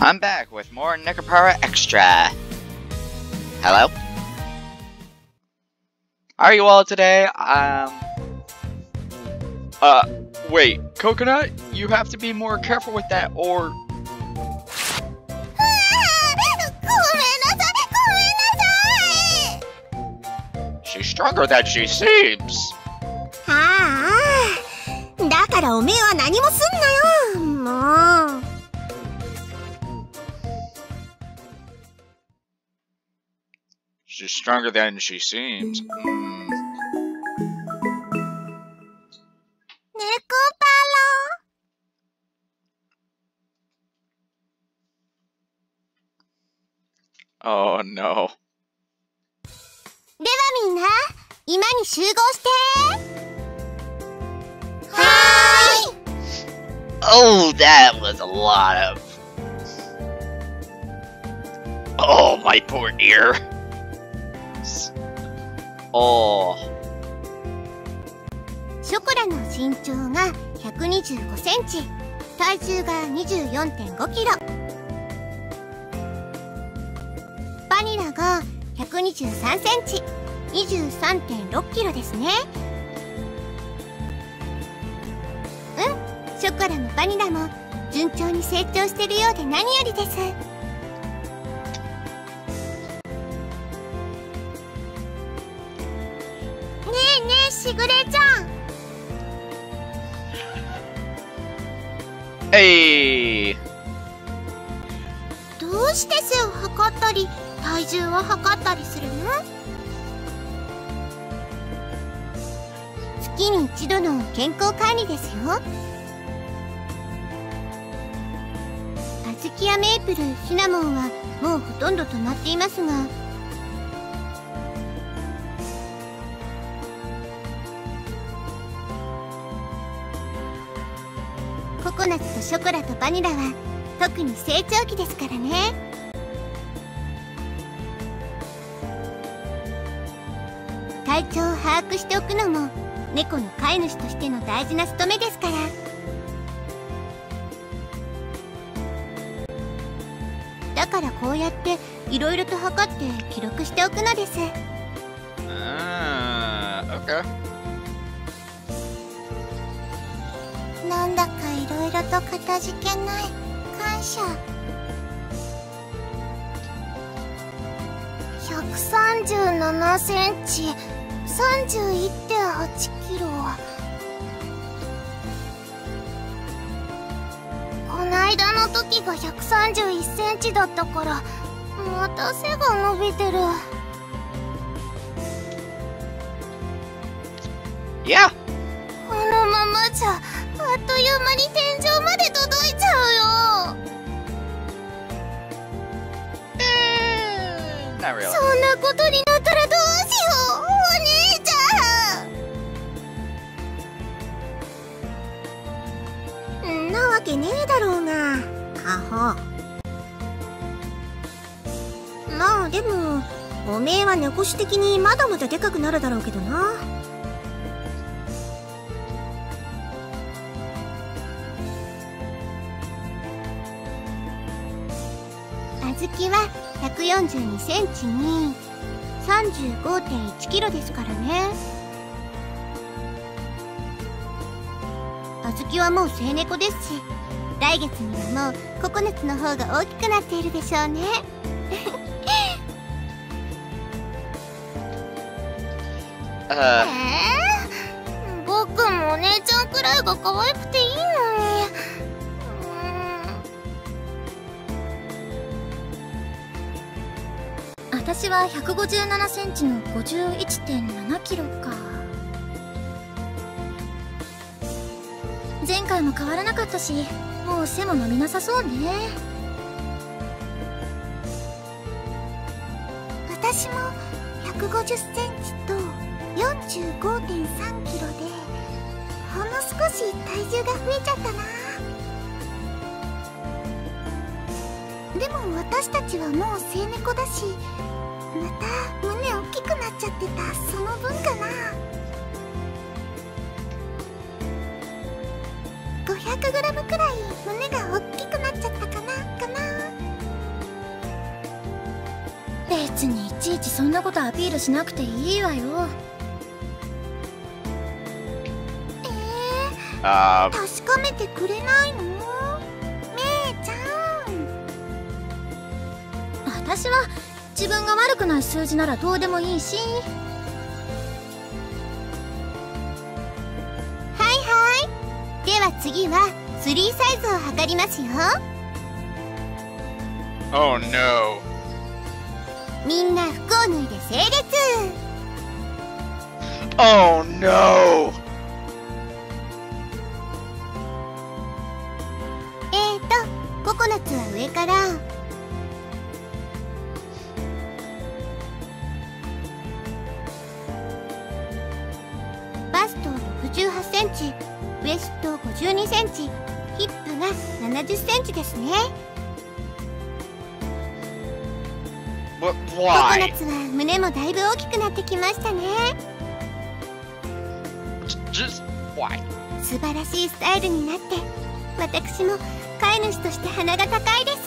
I'm back with more Nekopara Extra. Hello? How are you all today? Um... Uh, wait, Coconut? You have to be more careful with that, or... She's stronger than she seems. ああだからおめえは何もすんなよもう She's stronger than she seems. Mm. 猫パ Oh no. ロではみんな今に集合してはーい Oh, that was a lot of. Oh, my poor Ear. Oh. ショコラの身長が125センチ。体重が24.5キロ。バニラが123センチ。23.6キロですね。うん？ショコラもバニラも順調に成長してるようで何よりです。しぐれちゃん。Hey. どうして背を測ったり体重を測ったりするの？月に一度の健康管理ですよ。小豆やメープルシナモンはもうほとんど止まっていますがショコラとバニラは特に成長期ですからね体調を把握しておくのも猫の飼い主としての大事な務めですからだからこうやっていろいろと測って記録しておくのです Ah, okay. ないろいろとかたじけない感謝。137センチ31.8キロ。こないだの時が131センチだったからまた背が伸びてる。Yeah. このままじゃあっという間に天井まで届いちゃうよ。Eh, not really. そんなことになったらどうしよう。お姉ちゃん。んなわけねえだろうが。アホ。まあでもおめえは猫種的にまだまだでかくなるだろうけどな142センチに35.1キロですからね。小豆はもう成猫ですし来月にはもうココナッツの方が大きくなっているでしょうね。Uh, えー、僕もお姉ちゃんくらいが可愛くていいの？私は157センチの51.7キロか。前回も変わらなかったしもう背も伸びなさそうね。私も150センチと45.3キロでほんの少し体重が増えちゃったな。でも私たちはもう成猫だし胸大きくなっちゃってた。その分かな。500グラムくらい胸が大きくなっちゃったかな。かな。別にいちいちそんなことアピールしなくていいわよ。えー、確かめてくれないの？めいちゃん。私は自分が悪くない数字ならどうでもいいし。はいはい。では次は3サイズを測りますよ。Oh no. みんな服を脱いで整列。Oh no. えーとココナッツは上から58センチウエスト52センチヒップが70センチですね。ココナッツは胸もだいぶ大きくなってきましたね。素晴らしいスタイルになって私も飼い主として鼻が高いです。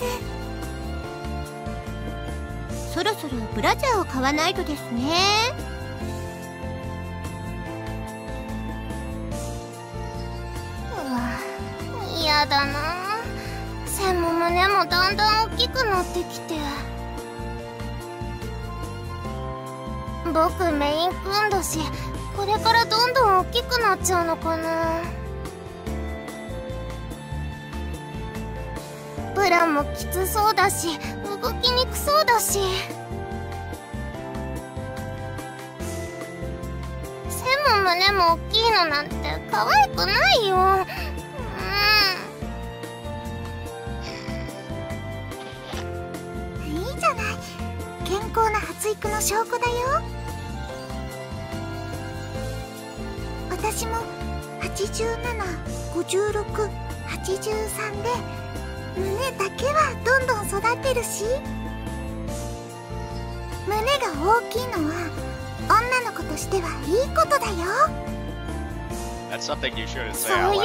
そろそろブラジャーを買わないとですね。だな。背も胸もだんだん大きくなってきて。僕メインくんだしこれからどんどん大きくなっちゃうのかな。ブラもきつそうだし動きにくそうだし。背も胸も大きいのなんて可愛くないよ。発育の証拠だよ。私も875683で胸だけはどんどん育ってるし。胸が大きいのは女の子としてはいいことだよ。そういう.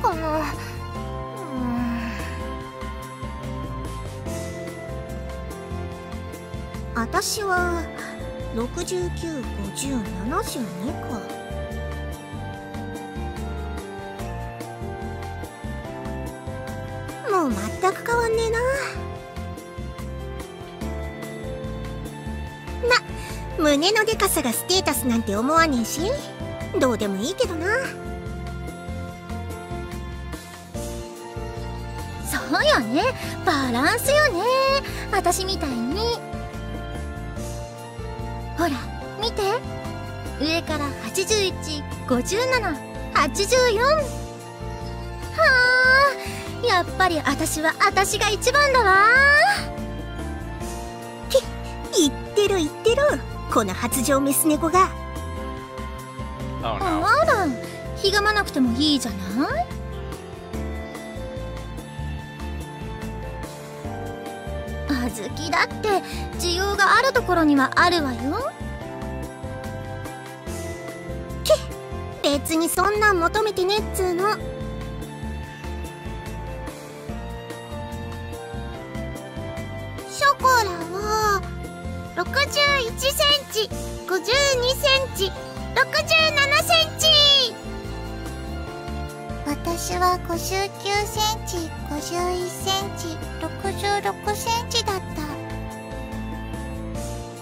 ものかな私は695072か。もう全く変わんねえな。ま胸のでかさがステータスなんて思わねえし。どうでもいいけどな。そうよね。バランスよね。私みたいに上から815784はあやっぱり私は私が一番だわ。言ってる言ってる。この発情メス猫が。Oh あ.らひがまなくてもいいじゃない？あずきだって需要があるところにはあるわよ別にそんなん求めてねっつーの。ショコラは61センチ52センチ67センチ。私は59センチ51センチ66センチだった。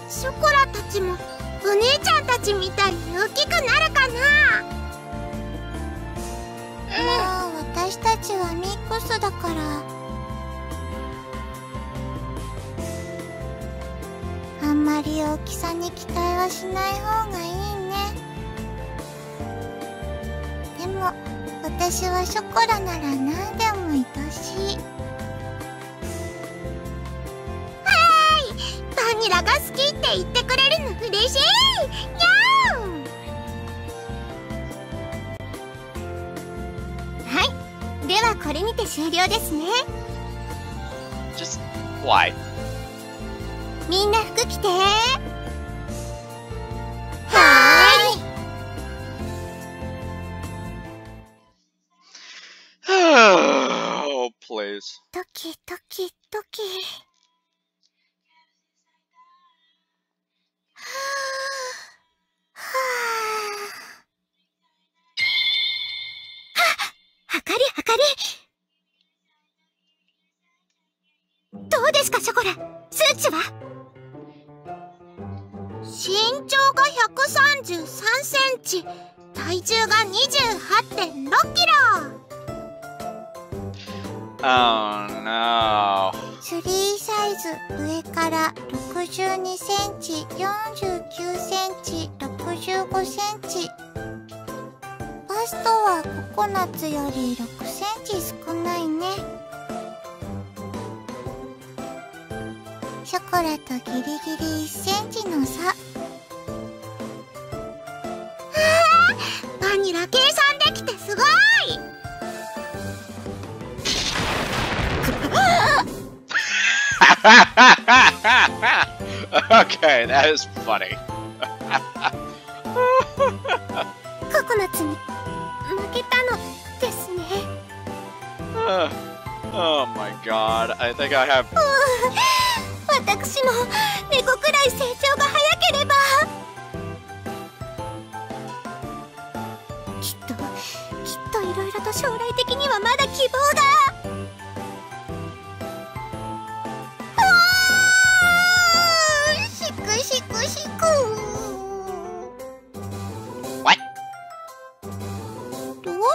ショコラたちもお姉ちゃんたちみたいに大きくなるかな？まあ私たちはミックスだから。あんまり大きさに期待はしない方がいいね。でも私はショコラなら何でも愛し。いはーい！バニラが好きって言ってくれるの嬉しい！やーはこれにて終了ですね。Just why? みんな服着て。はーい oh, please. ドキドキドキはかりはかり。どうですかショコラ？数値は？身長が133センチ体重が28.6キロ。Oh no. ーサイズ上から62センチ49センチ65センチ。バストはココナッツより6センチ少ないね。ショコラとギリギリ1センチの差。ニラ計算できてすごい。Okay, that is funny. ココナッツに負けたのですね Uh, oh my god, I think I have. 私も猫くらい成長が早ければきっときっといろいろと将来的にはまだ希望が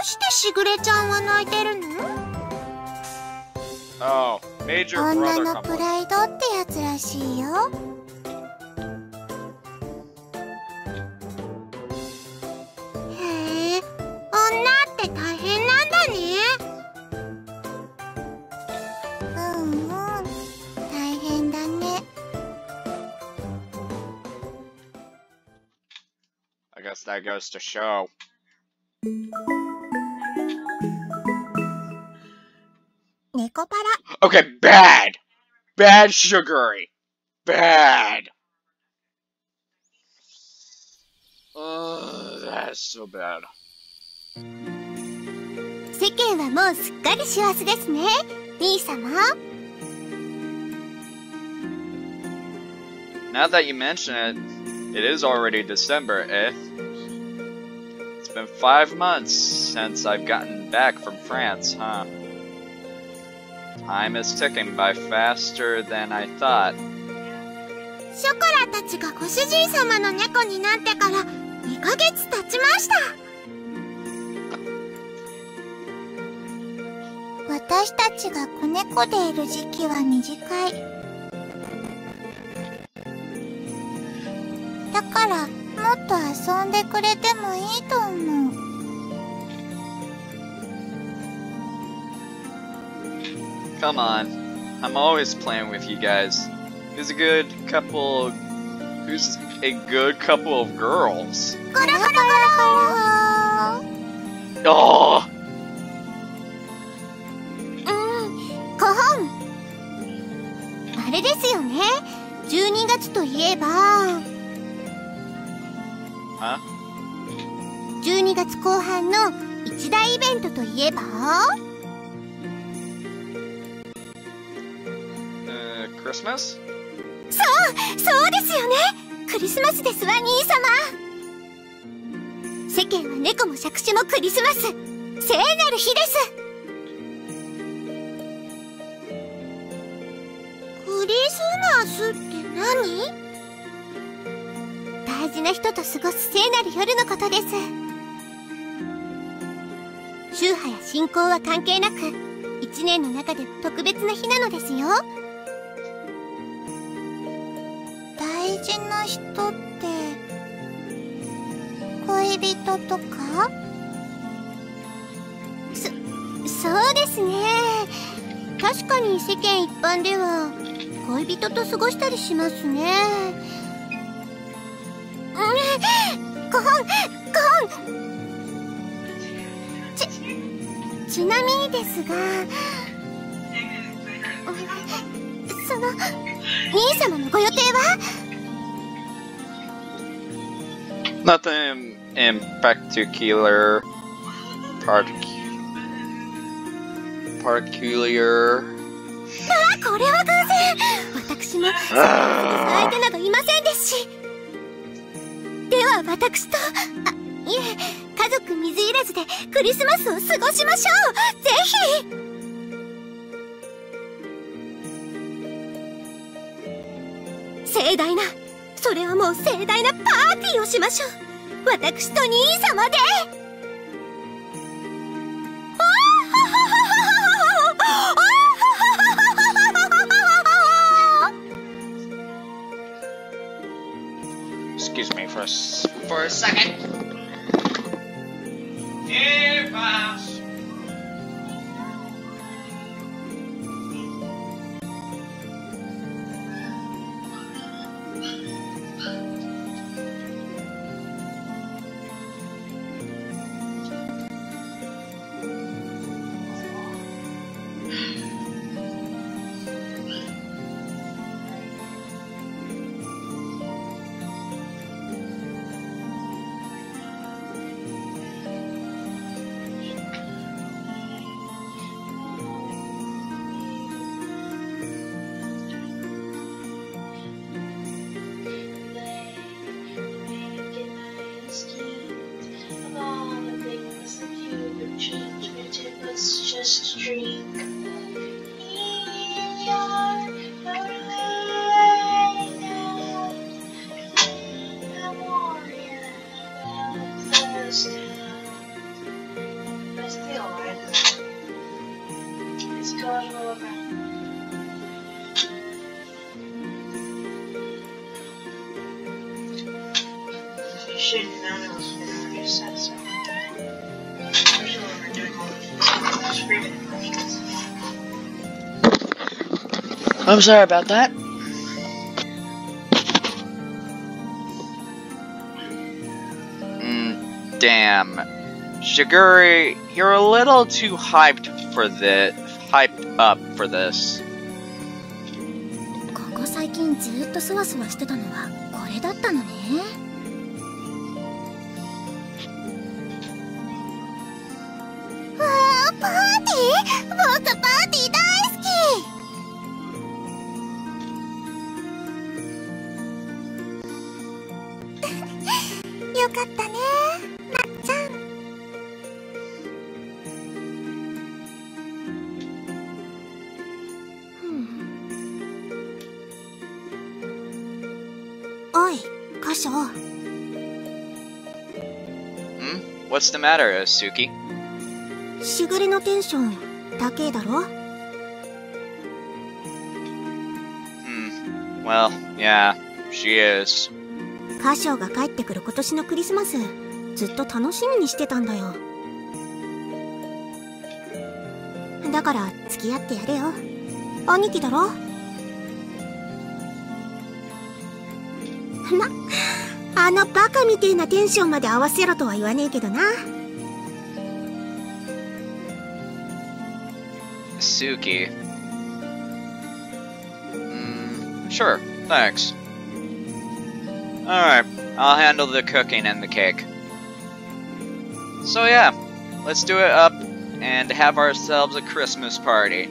してしぐれちゃんは泣いてるの？Oh, 女のプ.ライドってやつらしいよへえ女って大変なんだねうんうん大変だね I guess that goes to show. 猫パ Okay, bad! Bad sugary! Bad! Ugh, that's so bad. 世間はもうすっかり幸せですね兄様 Now that you mention it, it is already December 8th. Been five months since I've gotten back from France, huh? Time is ticking by faster than I thought. ショコラたちがご主人様の猫になってから2ヶ月経ちました私たちが子猫でいる時期は短いだからっと遊んでくれてもいいと思う Come on. I'm always playing with you guys. Who's a good couple. Who's a good couple of girls? Oh! あれですよね12月といえば Huh? 12月後半の一大イベントといえば？Uh, Christmas? そうそうですよね。クリスマスですわ兄様。世間は猫も杓子もクリスマス。聖なる日です。クリスマスって何？な人と過ごす聖なる夜のことです。宗派や信仰は関係なく一年の中で特別な日なのですよ。大事な人って恋人とか？そうですね。確かに世間一般では恋人と過ごしたりしますねちちなみにですがその兄様のご予定は？Nothing in particular. Partic- particular. あこれは偶然私も相手などいませんですしでは私とあいえ家族水入らずでクリスマスを過ごしましょう。ぜひ。盛大な。それはもう盛大なパーティーをしましょう。私と兄様で。Excuse me for a, for a second. Here, boss. I'm sorry about that. Mm, damn. Shiguri, you're a little too hyped for this. Hyped up for this. ここ最近ずっとそわそわしてたのはこれだったの おい箇所 Hmm? What's the matter, Suki? しぐれのテンション高えだろ？Hmm. Well, yeah, she is. 歌唱が帰ってくる今年のクリスマスずっと楽しみにしてたんだよだから付き合ってやれよ兄貴だろ？まあのバカみてえなテンションまで合わせろとは言わねえけどな Suki. Mm, sure, thanks. Alright, I'll handle the cooking and the cake. So yeah, let's do it up and have ourselves a Christmas party.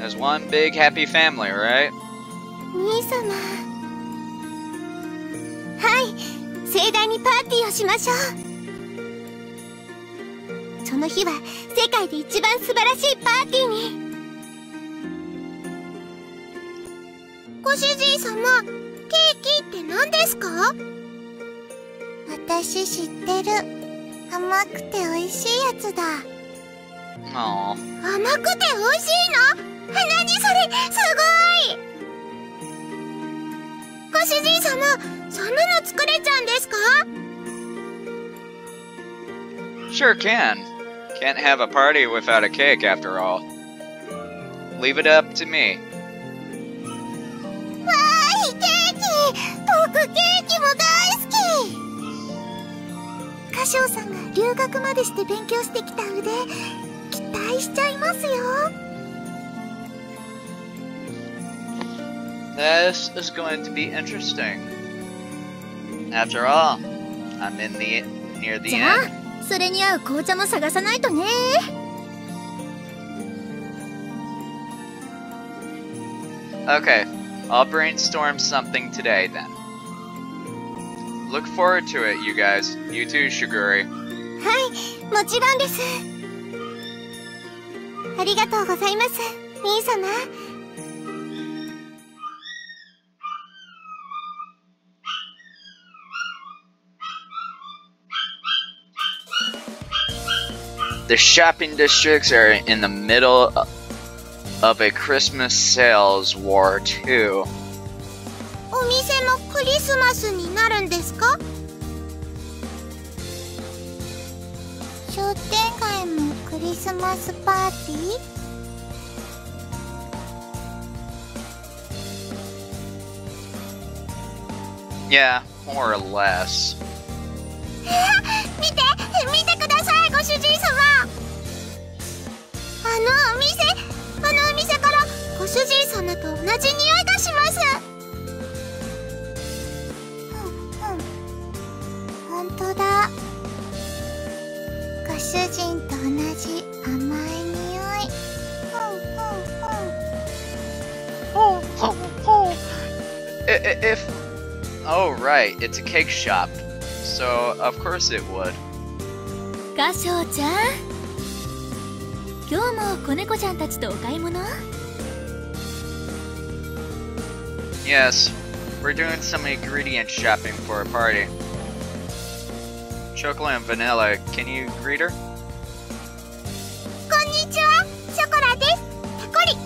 As one big happy family, right? 兄様大にパーティーをしましょう。その日は世界で一番素晴らしいパーティーに。ご主人様ケーキって何ですか？私知ってる甘くて美味しいやつだ.甘くて美味しいの？何それ？すごい！ご主人様そんなの作れちゃうんですか Sure can. Can't have a party without a cake after all. Leave it up to me. わーいケーキ僕ケーキも大好き歌唱さんが留学までして勉強してきた腕期待しちゃいますよ This is going to be interesting. After all, I'm in the near the じゃ end. あそれに合う紅茶も探さないとね Okay, I'll brainstorm something today then. Look forward to it, you guys. You too, Shiguri. はいもちろんですありがとうございます兄様 The shopping districts are in the middle of a Christmas sales war, too. お店もクリスマスになるんですか商店街もクリスマスパーティー Yeah, more or less. 見て見てくださいご 主人様。あのお店あのお店からご主人様と同じ匂いがします。うんうん。本当だ。ご主人と同じ甘い匂い。うんうんうん。I- i- If. Oh, right, it's a cake shop. So, of course it would. ガショウちゃん今日も子猫ちゃんたちとお買い物 Yes, we're doing some ingredient shopping for a party. Chocolate and vanilla, can you greet her? こんにちはショコラですペコリ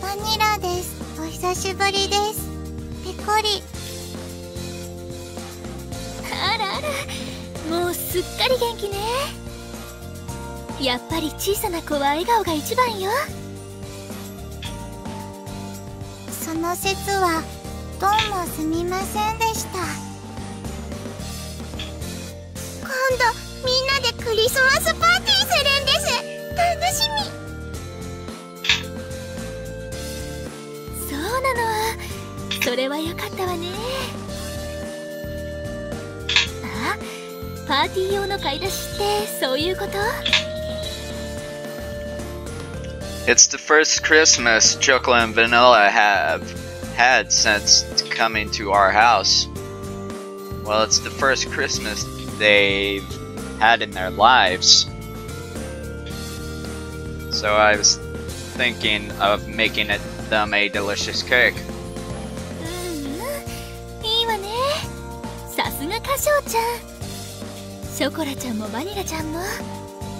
バニラですお久しぶりですペコリあらあらもうすっかり元気ね。やっぱり小さな子は笑顔が一番よ。その説はどうもすみませんでした。今度みんなでクリスマスパーティーするんです。楽しみ。そうなの。それはよかったわねパーティー用の買い出しってそういうこと It's the first Christmas Chocolate and Vanilla have had since coming to our house. Well, it's the first Christmas they've had in their lives. So I was thinking of making it them a delicious cake. うんうんいいわねさすが歌唱ちゃん ショコラちゃんもバニラちゃんも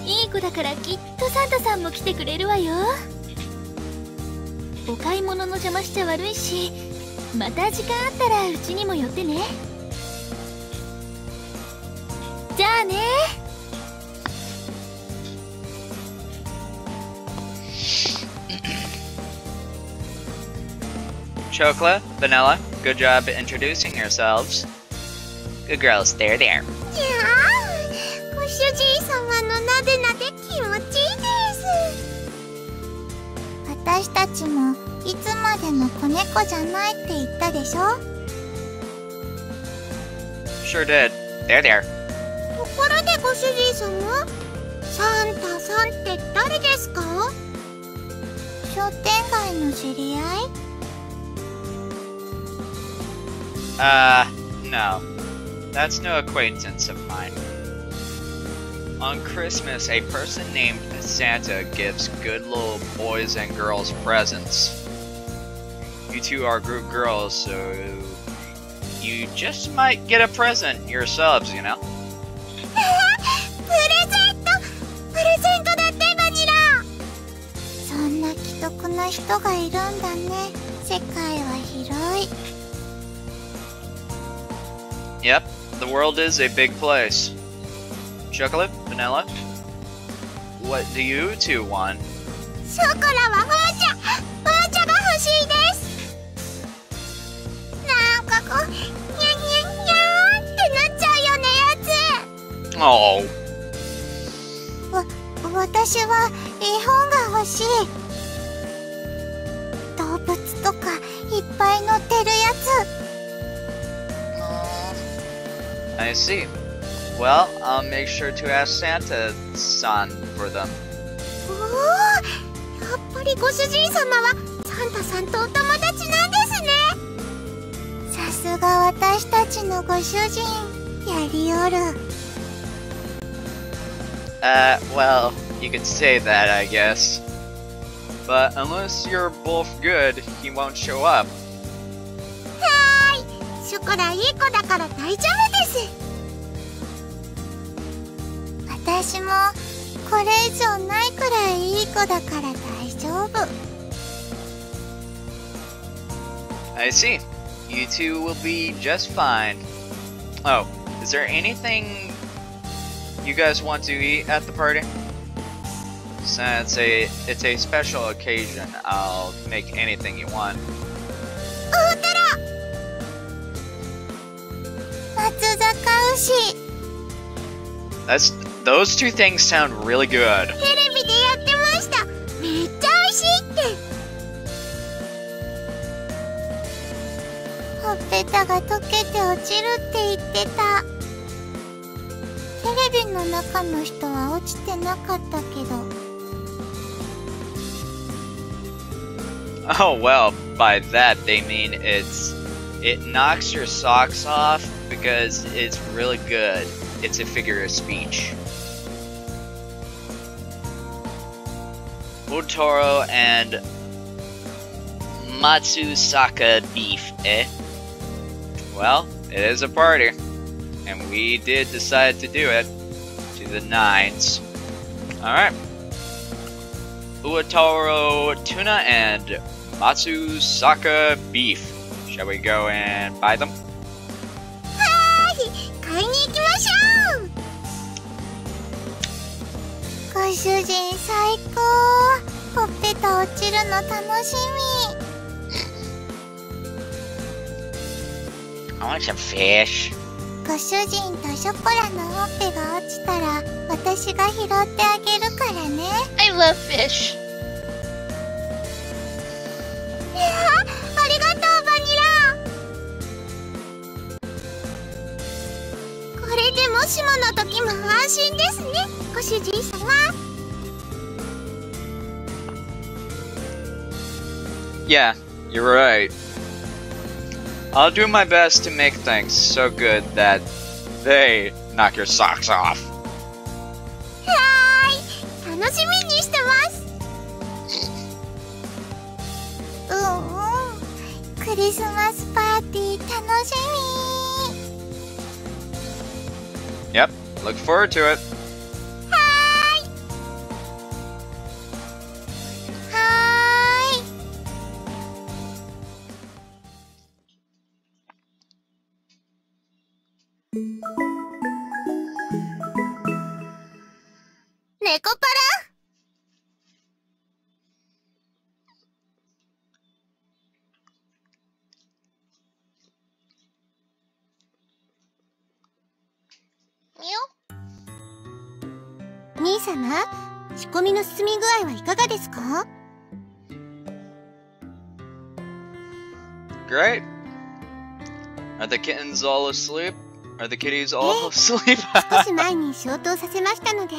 いい子だからきっとサンタさんも来てくれるわよお買い物の邪魔しちゃ悪いしまた時間あったらうちにも寄ってねじゃあね Chocolate, Vanilla, good job introducing yourselves. Good girls, there, there. 私たちもいつまでも子猫じゃないって言ったでしょ Sure did. There, there. ところでご主人様サンタさんって誰ですか商店街の知り合い Uh, no. That's no acquaintance of mine. On Christmas, a person named Santa gives good little boys and girls presents. You two are group girls, so you just might get a present yourselves, you know? プレゼントプレゼントだってバニラそんな既得な人がいるんだね世界は広い Yep, the world is a big place. Chocolate? Vanilla? What do you two want? ショコラはフーチャフーチャが欲しいです。なんかこうニャンニャンニャンってなっちゃうよねやつ。Oh, 私は絵本が欲しい。動物とかいっぱい載ってるやつ。I see. Well, I'll make sure to ask Santa-san for them. おおやっぱりご主人様はサンタさんとお友達なんですねさ すが私たちのご主人やりおる Uh, well, you could say that, I guess. But unless you're both good, he won't show up. はーいショコラいい子だから大丈夫です 私もこれ以上ないくらいいい子だから大丈夫 I see. You two will be just fine. Oh, is there anything you guys want to eat at the party? Since a, it's a special occasion, I'll make anything you want. 大太郎松坂牛 That's those two things sound really good. Oh well, by that they mean it's it knocks your socks off because it's really good. It's a figure of speech. Utoro and Matsusaka beef, eh? Well, it is a party, and we did decide to do it to the nines. Alright. Uotoro tuna and Matsusaka beef. Shall we go and buy them? ご主人最高ほっぺた落ちるの楽し I want some fish. みご主人とショコラのほっぺが落ちたら私が拾ってあげるからね I love fish しもの時も安心ですねご主人様 Yeah, you're right. I'll do my best to make things so good that they knock your socks off. はーい楽しみにしてますうんうんクリスマスパーティー楽し Yep, look forward to it. 兄様仕込みの進み具合はいかがですか？Great. Are the kittens all asleep? Are the kitties all asleep? 少し前に消灯させましたので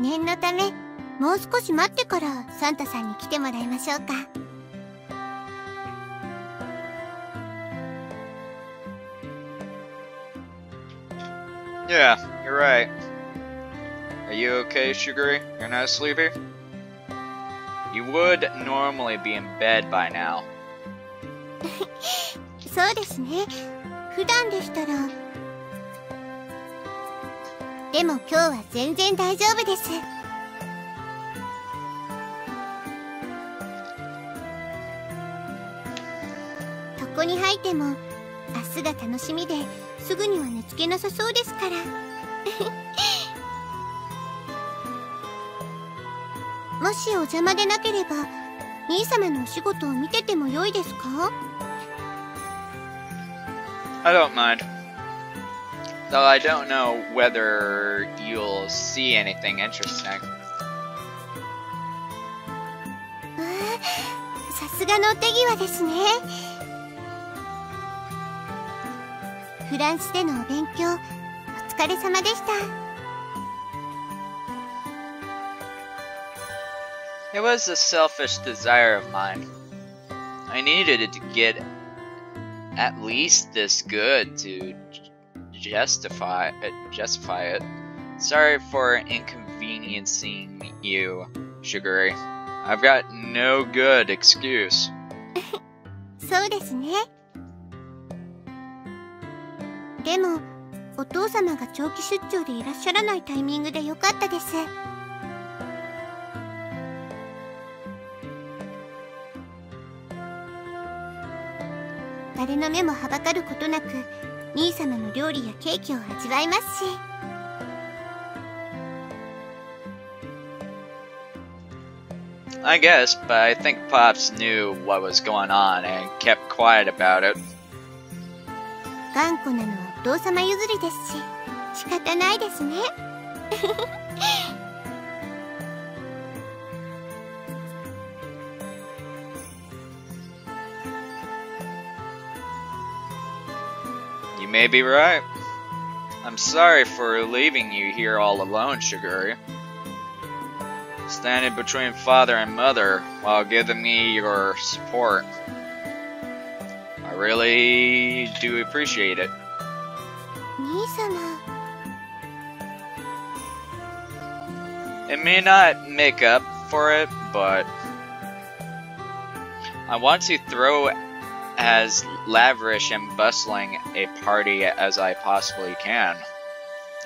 念のためもう少し待ってからサンタさんに来てもらいましょうか yeah, you're right. Are you okay, Sugary? You're not sleepy? You would normally be in bed by now. そうですね普段でしたらでも今日は全然大丈夫です床に入っても明日が楽しみで すぐには寝つけなさそうですからもしお邪魔でなければ兄様のお仕事を見てても良いですか I don't mind. Though I don't know whether you'll see anything interesting. さすがのお手際ですねフランスでのお勉強お疲れ様でした It was a selfish desire of mine. I needed to get at least this good to justify uh, justify it. Sorry for inconveniencing you, Sugary. I've got no good excuse. そうですね でもお父様が長期出張でいらっしゃらないタイミングでよかったです誰の目もはばかることなく兄様の料理やケーキを味わいますし I guess, but I think Pops knew what was going on and kept quiet about it. 頑固なの父様譲りですし仕方ないですね You may be right. I'm sorry for leaving you here all alone, Sugary. Standing between father and mother while giving me your support. I really do appreciate it. 兄様 It may not make up for it, but I want to throw as lavish and bustling a party as I possibly can.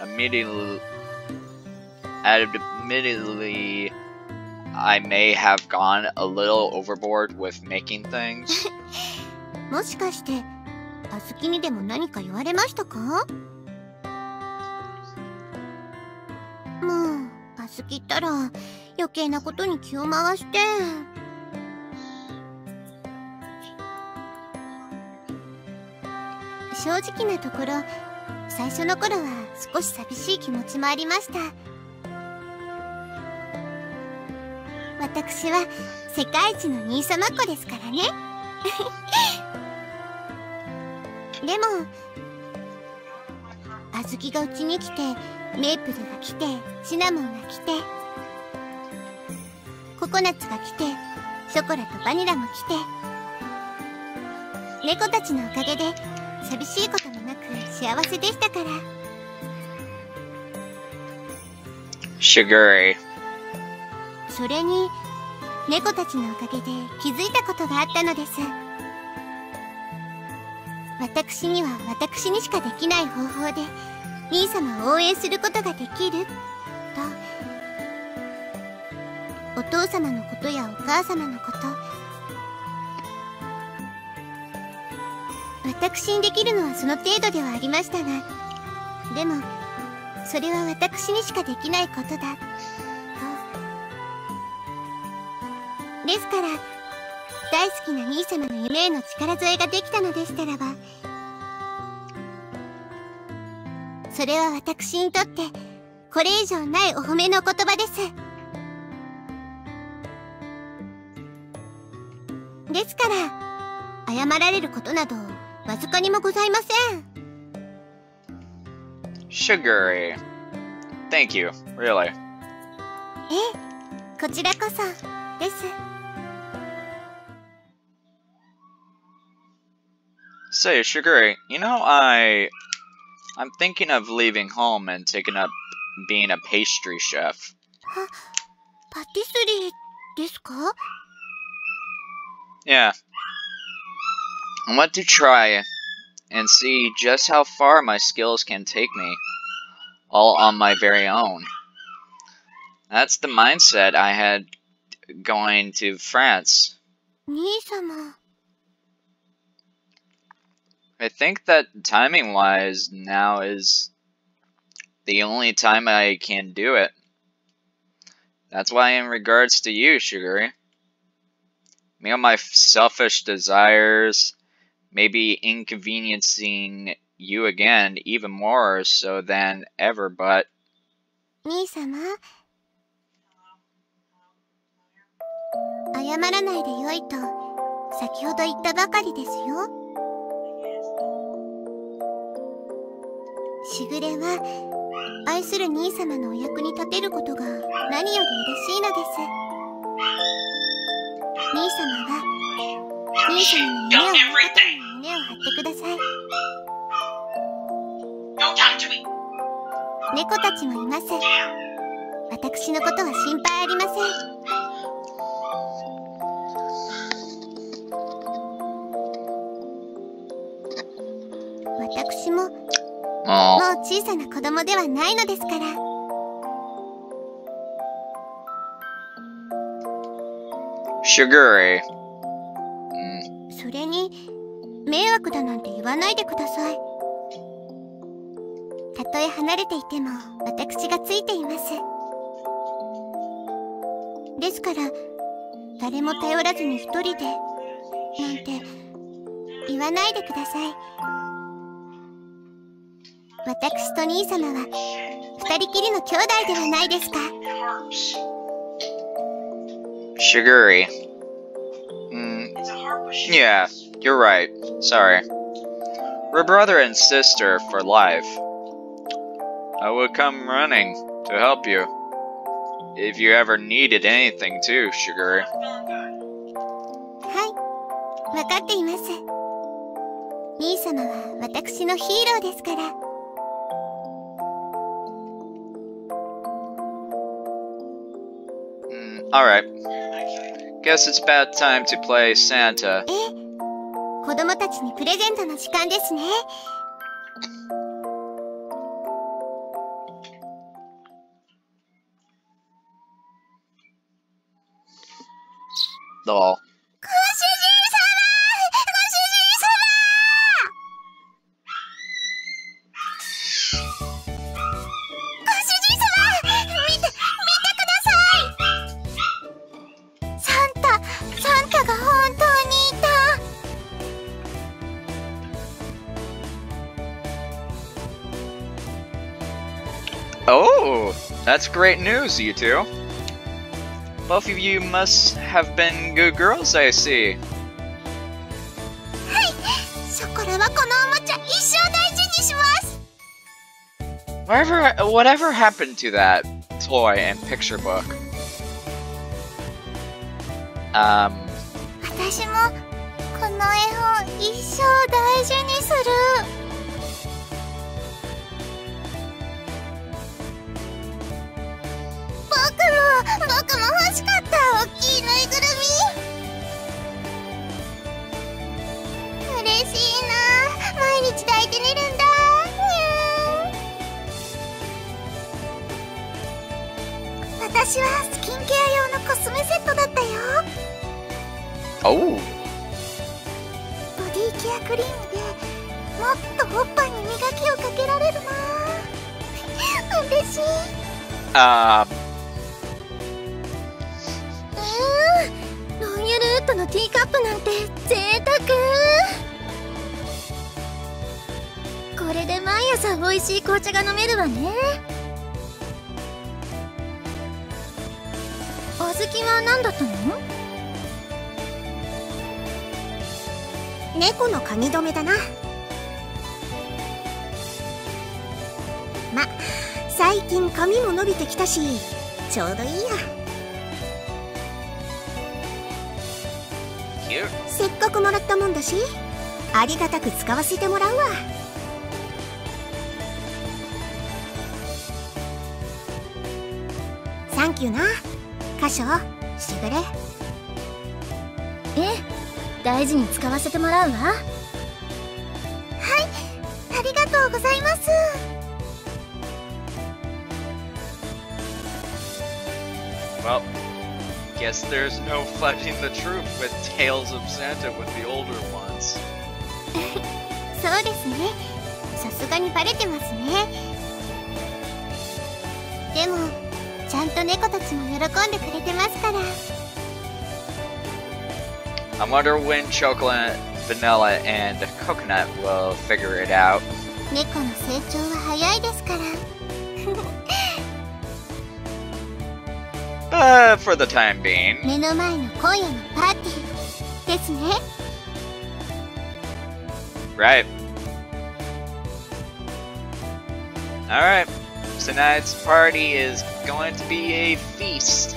Immediately, admittedly, I may have gone a little overboard with making things. もしかして あずきにでも何か言われましたか？もうあずきったら余計なことに気を回して。正直なところ最初の頃は少し寂しい気持ちもありました。私は世界一の兄様っ子ですからね。でも小豆がうちに来てメープルが来てシナモンが来てココナッツが来てショコラとバニラも来て猫たちのおかげで寂しいこともなく幸せでしたから Sugary. それに猫たちのおかげで気づいたことがあったのです私には私にしかできない方法で兄様を応援することができる？とお父様のことやお母様のこと私にできるのはその程度ではありましたがでもそれは私にしかできないことだ。とですから大好きな兄様の夢への力添えができたのでしたらば。それは私にとってこれ以上ないお褒めの言葉です。ですから謝られることなどわずかにもございません。Sugary. Thank you, really. ええこちらこそ。です Say, Shiguri, you know, I... I'm thinking of leaving home and taking up being a pastry chef. Patisserie Yeah. I want to try and see just how far my skills can take me, all on my very own. That's the mindset I had going to France. 兄様。I think that timing wise now is the only time I can do it. That's why, in regards to you, Sugary, me and my selfish desires, maybe inconveniencing you again even more so than ever, but 兄様謝らないでよいと先ほど言ったばかりですよ しぐれは愛する兄様のお役に立てることが何より嬉しいのです兄様は兄様の夢を everything. 胸を張ってください.猫たちもいます私のことは心配ありません私ももうも小さな子供ではないのですから。それに迷惑だなんて言わないでください。たとえ離れていても私がついています。ですから誰も頼らずに一人でなんて言わないでください私と兄様は二人きりの兄弟ではないですか It hurts. Shiguri. Mm, It's a harp with shit. yeah, you're right. Sorry. We're brother and sister for life. I would come running to help you. If you ever needed anything too, Shiguri. I'm feeling good. はい分かっています兄様は私のヒーローですから Alright. Guess it's about time to play Santa. Eh? Lol. Oh, that's great news, you two. Both of you must have been good girls, I see. はいショコラはこのおもちゃ一生大事にします Whatever, whatever happened to that toy and picture book? Um, 私もこの絵本一生大事にする 僕も欲しかった大きい。ぬいぐるみ嬉しいな毎日抱いて寝るんだにゃー私はスキンケア用のコスメセットだったよ oh, ボディケアクリームでもっとおっぱいに磨きをかけられるな嬉しい uh, うロイヤルウッドのティーカップなんて贅沢。これで毎朝美味しい紅茶が飲めるわね。小豆は何だったの？猫の鍵止めだな。ま最近髪も伸びてきたしちょうどいいや。せっかくもらったもんだしありがたく使わせてもらうわ。サンキューな。箇所してくれ。ええ大事に使わせてもらうわ。はいありがとうございます。Well, guess there's no fighting the truth with Tales of Santa with the older ones. そうですねさすがにバレてますねでもちゃんと猫たちも喜んでくれてますから I wonder when chocolate, vanilla, and coconut will figure it out. 猫の成長は早いですから But for the time being, 目の前の今夜のパーティー ですね。Right. Alright, tonight's party is going to be a feast.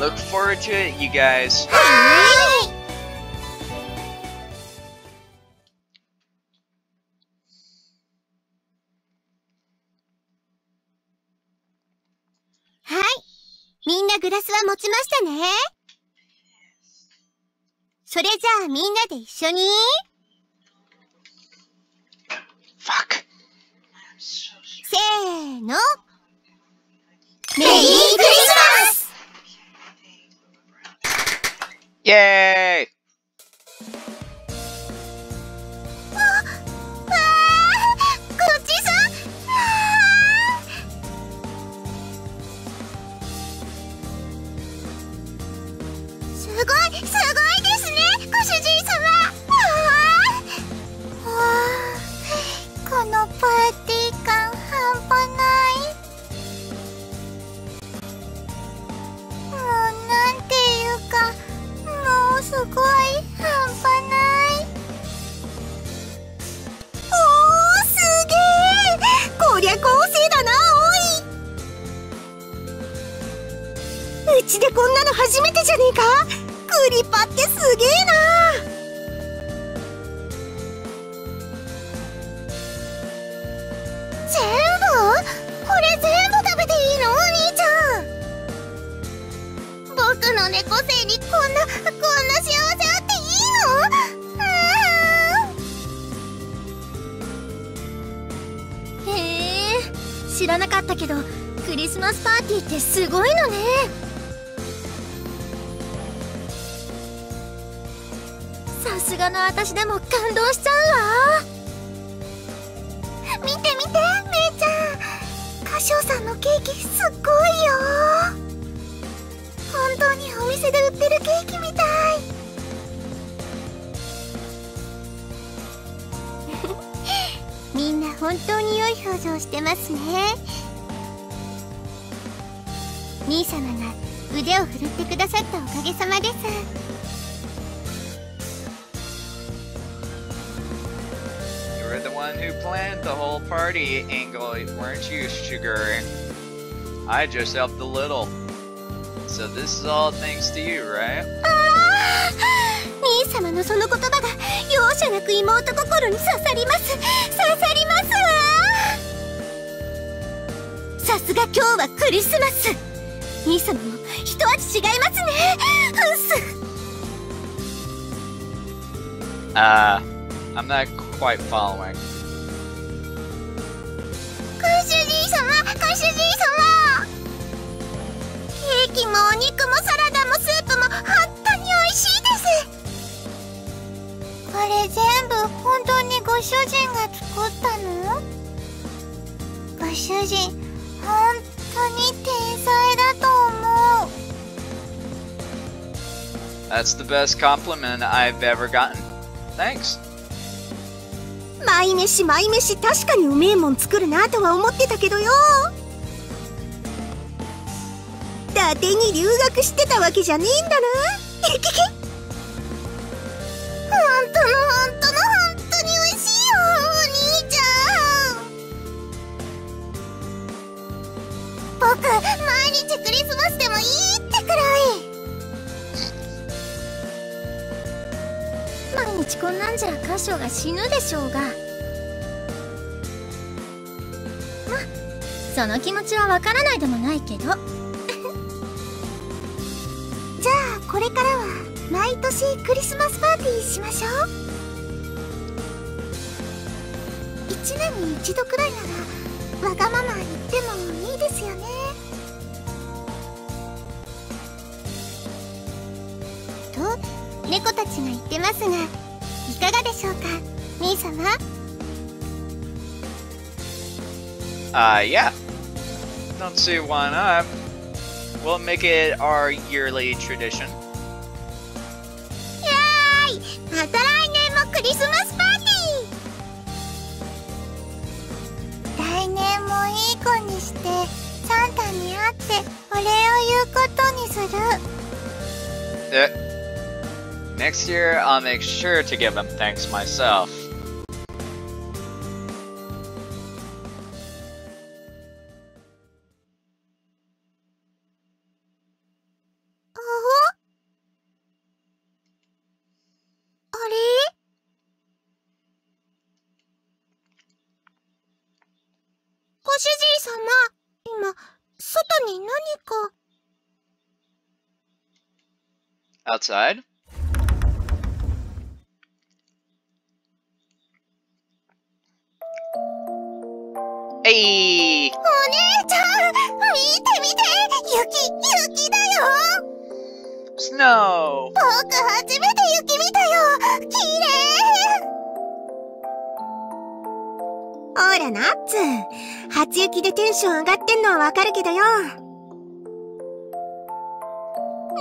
Look forward to it, you guys. Hi! Hi. みんなグラスは持ちましたね。それじゃあみんなで一緒に Fuck. せーのメリークリスマス Yay! わ Sugar? I just helped a little. So this is all thanks to you, right? 兄様のその言葉が容赦なく妹心に刺さります刺さりますわさすが今日はクリスマス兄様も一味違いますねうっす Uh, I'm not quite following. キもお肉もサラダもスープも本当に美味しいですこれ全部本当にご主人が作ったの？ご主人本当に天才だと思う That's the best compliment I've ever gotten. Thanks. マイ飯マイ飯確かにうめえもん作るなとは思ってたけどよ伊達に留学してたわけじゃねえんだな。本当の本当の本当に美味しいよお兄ちゃん。僕毎日クリスマスでもいいってくらい。毎日こんなんじゃ歌唱が死ぬでしょうが。まその気持ちはわからないでもないけど。れからは毎年クリスマスパーティーしましょう1年に一度くらいならわがまま言ってもいいですよねと猫たちが言ってますがいかがでしょうか？兄様？Uh, yeah. Don't see why not. We'll make it our yearly tradition. Next year, I'll make sure to give him thanks myself. おあれご主人様今外に何か Outside? Snow! 僕初めて雪見たよ綺麗ほらナッツ初雪でテンション上がってんのはわかるけどよ。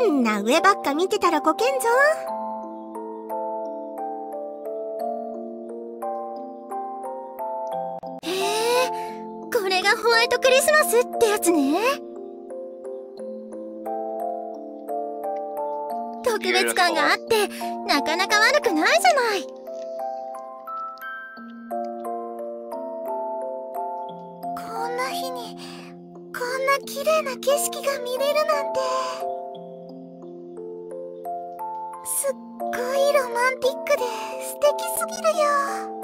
んな上ばっか見てたらこけんぞへえこれがホワイトクリスマスってやつね。特別感があってなかなか悪くないじゃない。こんな日にこんな綺麗な景色が見れるなんて。すっごいロマンティックで素敵すぎるよ。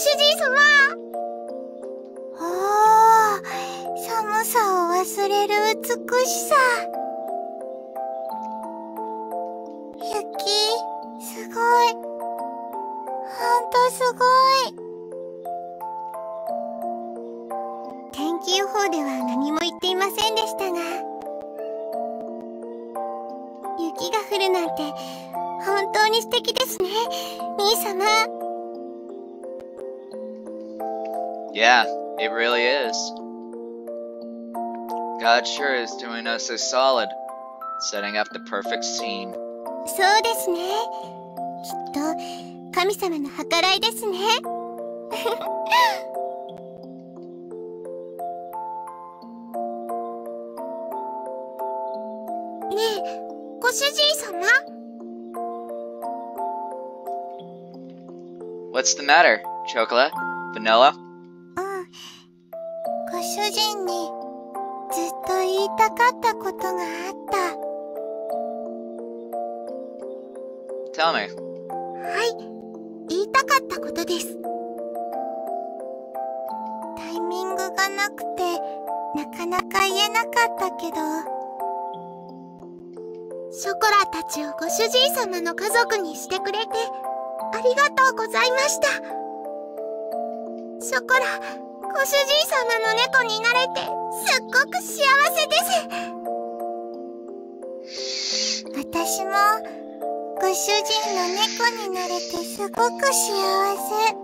主人様。おー寒さを忘れる美しさ。is doing us a solid, setting up the perfect scene. そうですねきっと神様の計らいですねねえご主人様 What's the matter? Chocolate? Vanilla? うんご主人に ずっと言いたかったことがあった Tell me. はい、言いたかったことです。タイミングがなくて、なかなか言えなかったけど。ショコラたちをご主人様の家族にしてくれて、ありがとうございました。ショコラ、ご主人様の猫になれて、すっごく幸せです。私も、ご主人の猫になれてすごく幸せ。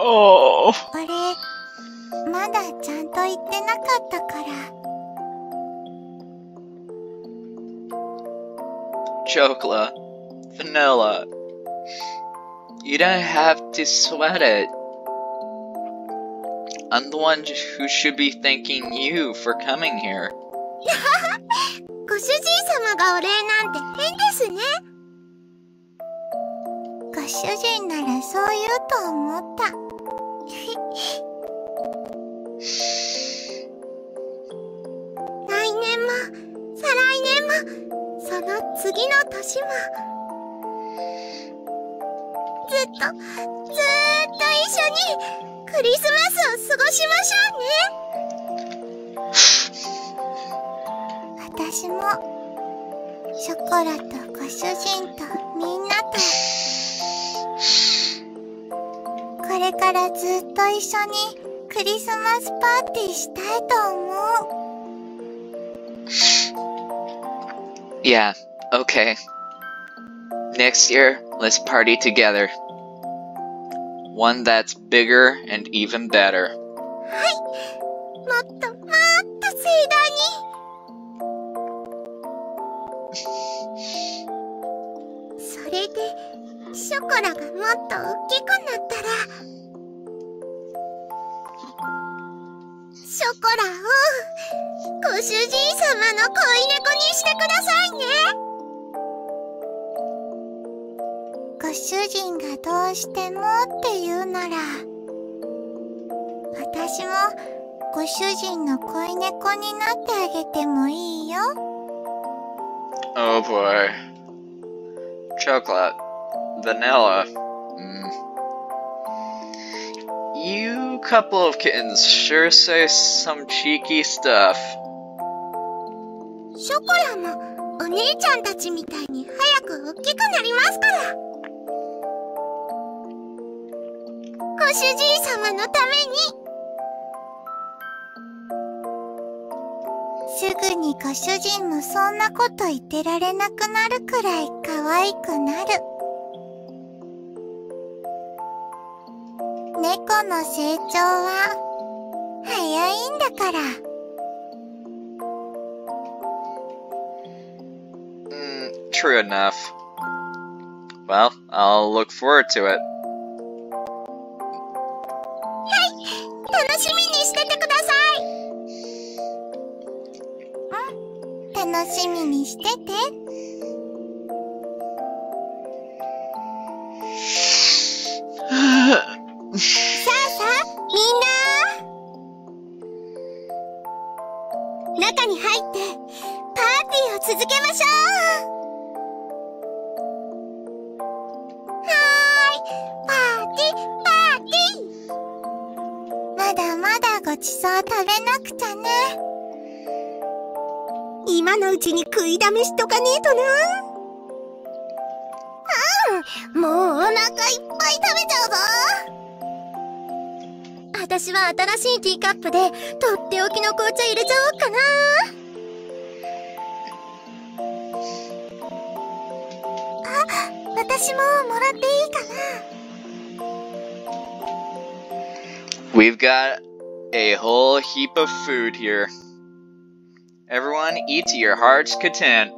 Oh. 俺、まだちゃんと言ってなかったから。Chocolate. Vanilla. You don't have to sweat it. I'm the one who should be thanking you for coming here. ご主人様がお礼なんて変ですね。ご主人ならそう言うと思った。来年も、再来年も、その次の年も、ずっと、ずーっと一緒にクリスマスを過ごしましょうね。私も、ショコラとご主人とみんなと、これからずっと一緒にクリスマスパーティーしたいと思う。Yeah, okay. Next year, let's party together. One that's bigger and even better. もっともっと盛大に。それで、ショコラがもっと大きくなったら、ショコラを、ご主人様の恋猫にしてくださいね。ご主人がどうしてもって言うなら、私もご主人の恋猫になってあげてもいいよ。Oh boy. Chocolate. Vanilla. Mm. You couple of kittens sure say some cheeky stuff. ショコラもお姉ちゃんたちみたいに早く大きくなりますからご主人様のためにすぐにご主人もそんなこと言ってられなくなるくらい可愛くなる猫の成長は早いんだから Mm, true enough. Well, I'll look forward to it. 楽しみにしてて。くださいうん楽しみにしててさあさあみんな。中に入ってパーティーを続けましょう。のうちに食いだめしとかねえとな。うんもうお腹いっぱい食べちゃうぞ。私は新しいティーカップでとっておきの紅茶入れちゃおうかな。あ私ももらっていいかな。We've got a whole heap of food here. Everyone, eat to your heart's content.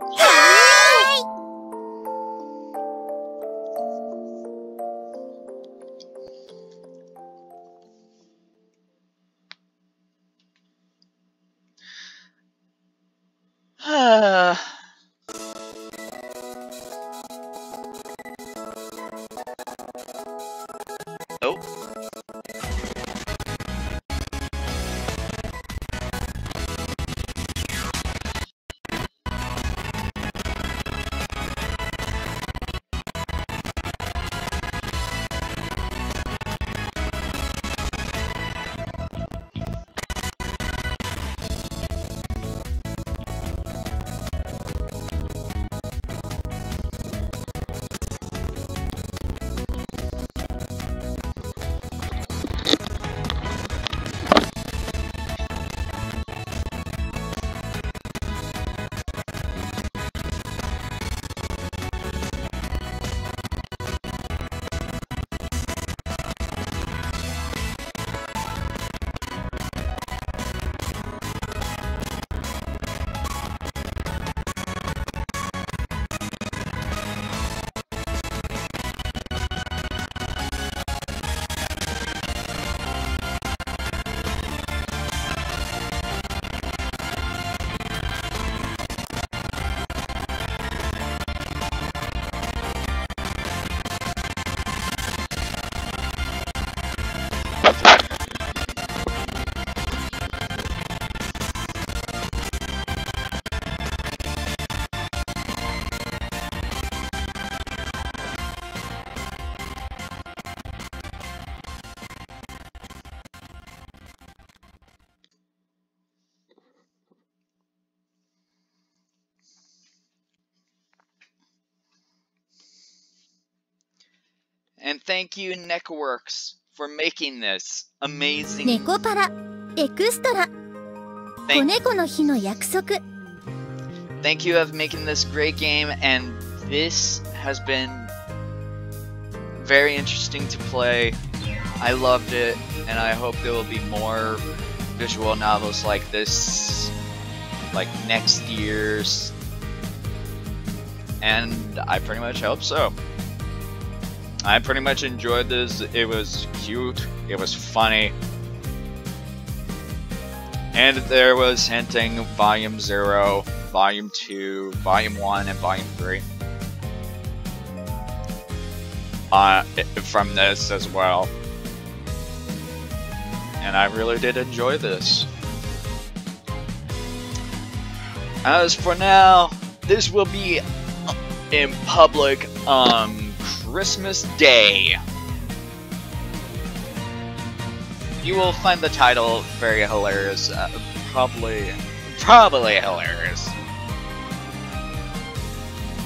thank you, Neckworks, for making this amazing. 猫パラエクストラ子 Thank, 猫の日の約束 thank you of making this great game, and this has been very interesting to play. I loved it, and I hope there will be more visual novels like this, like next year's. And I pretty much hope so. I pretty much enjoyed this. It was cute. It was funny. And there was hinting Volume 0, Volume 2, Volume 1, and Volume 3. Uh, from this as well. And I really did enjoy this. As for now, this will be in public on Christmas Day. You will find the title very hilarious, uh, probably, probably hilarious.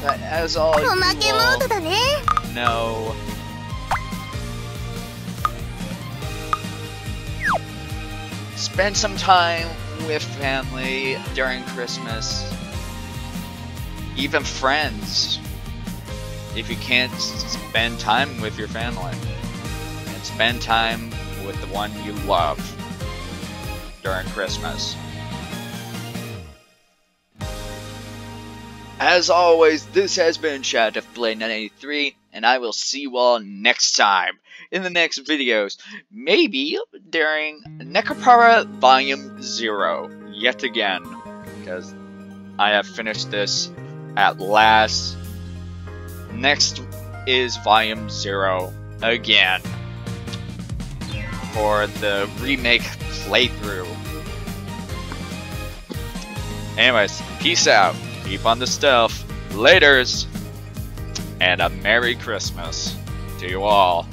But as all No. spend some time with family during Christmas, even friends. If you can't spend time with your family, and spend time with the one you love during Christmas. As always, this has been Shadow of Blade 983, and I will see you all next time in the next videos. Maybe during Necropara Volume 0, yet again, because I have finished this at last. Next is Volume 0 again for the remake playthrough. Anyways, peace out. Keep on the stealth. Laters. And a Merry Christmas to you all.